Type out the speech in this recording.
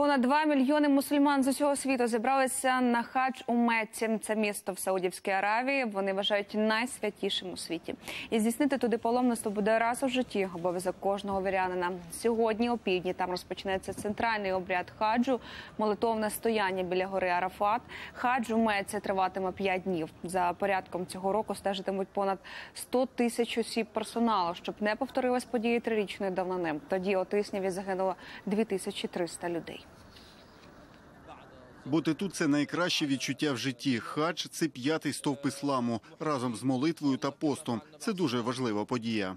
Понад 2 мільйони мусульман з усього світу зібралися на хадж у Мекці. Це місто в Саудівській Аравії. Вони вважають найсвятішим у світі. І здійснити туди паломництво буде раз у житті. Обов'язок кожного вірянина. Сьогодні опівдні там розпочнеться центральний обряд хаджу, молитовне стояння біля гори Арафат. Хадж у Мекці триватиме 5 днів. За порядком цього року стежитимуть понад 100 тисяч осіб персоналу, щоб не повторилась події трирічної давнини. Тоді у Тисняві загинуло 2300 людей. Бути тут це найкраще відчуття в житті. Хадж це п'ятий стовп ісламу разом з молитвою та постом. Це дуже важлива подія.